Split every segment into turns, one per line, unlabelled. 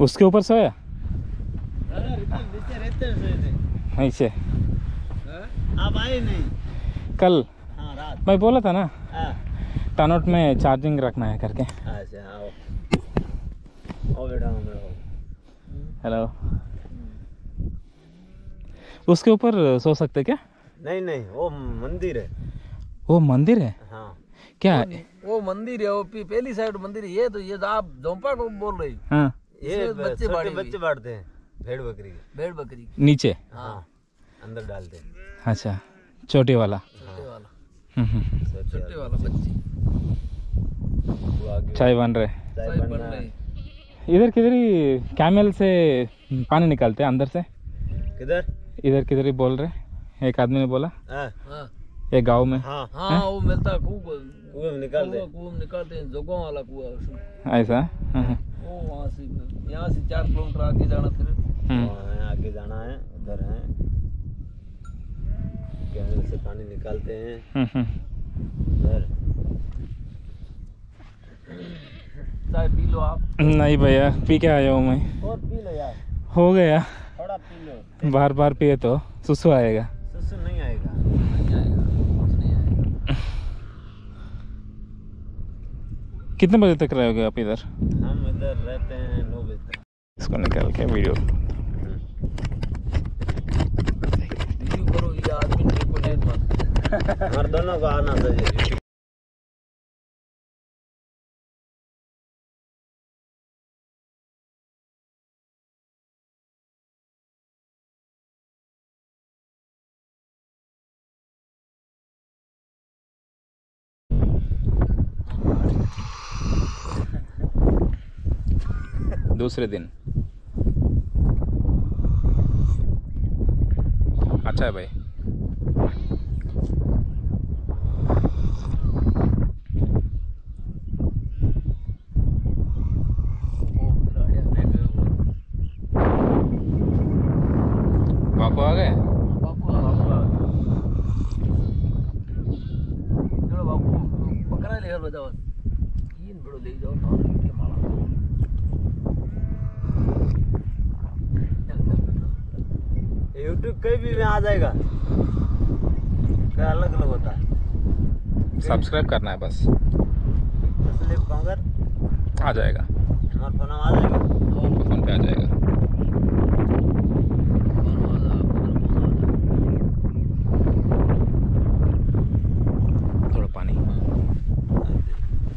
उसके ऊपर सोया? ऐसे?
आप आए नहीं
कल?
हाँ रात
मैं बोला था ना टनआउट में चार्जिंग रखना है करके। हेलो उसके ऊपर सो सकते क्या?
नहीं नहीं वो मंदिर है?
वो मंदिर है
हाँ
क्या?
वो वो मंदिर है वो पहली साइड मंदिर है ये तो ये आप झोंपा बोल रहे हो।
हाँ
ये
बच्चे
बच्चे बांटते हैं भेड़ बकरी के।
भेड़ बकरी
नीचे?
हाँ अंदर डालते हैं।
अच्छा छोटी वाला?
छोटे वाला।
हम्म, हम्म।
सोचिए
छोटे वाला बच्चे।
चाय बन रहे।
चाय
बन रहे
इधर किधर ही कैमल से पानी निकालते हैं अंदर से?
किधर?
इधर किधर ही बोल रहे एक आदमी ने बोला।
हाँ।
हाँ।
एक गाँव में।
हाँ।
हाँ वो मिलता है कुआँ
कुएँ में निकाल दे
कुआँ कुआँ निकालते हैं जोगों वाला कुआँ।
ऐसा? हाँ, हाँ।
वो वहाँ से यहाँ से चार किलोमीटर आगे जाना फिर।
हम्म,
वहाँ है, आगे जाना है उधर है। कैमरे से पानी निकालते हैं।
हम्म, हम्म।
उधर।
चाय पी लो आप।
नहीं भैया पी के आया हूँ मैं।
और पी लो यार।
हो गया।
थोड़ा पी लो।
बार बार पिए तो सुसु आएगा
सुसु नहीं आएगा
नहीं आएगा कुछ नहीं आएगा
कितने बजे तक रहोगे आप इधर?
हम इधर रहते हैं नौ बजे तक।
इसको निकाल के वीडियो।
वीडियो करो ये आदमी
हमारे दोनों को आना चाहिए
दूसरे दिन। अच्छा है भाई। बापू आ गए?
बापू लेकर बजाओ तीन बड़ो ले जाओ
यूट्यूब कहीं भी में आ जाएगा। क्या अलग अलग होता है।
सब्सक्राइब करना है बस। आ जाएगा।
हमारे फ़ोन आ जाएगा।
फ़ोन पे आ जाएगा।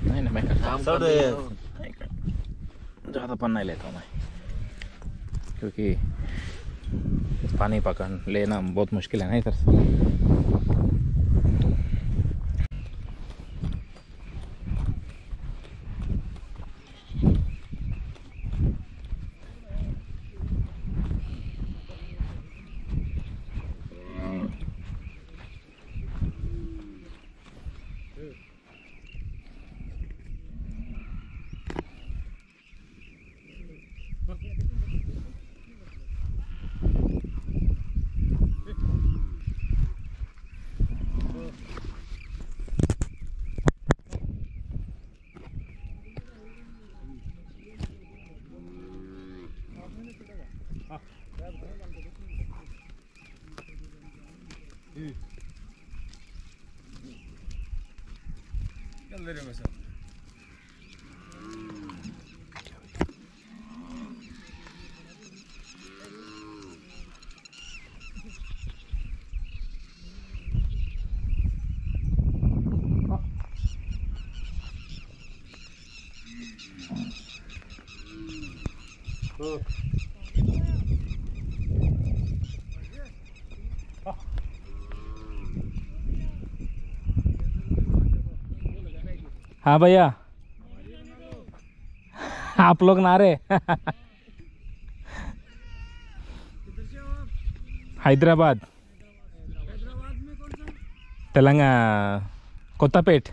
नहीं ज़्यादा पन्ना ही लेता हूँ मैं। क्योंकि पानी पकड़ लेना बहुत मुश्किल है ना इधर से। 예. 내려가서. 어. हाँ भैया। आप लोग ना रहे हैदराबाद तेलंगाना कोत्तापेट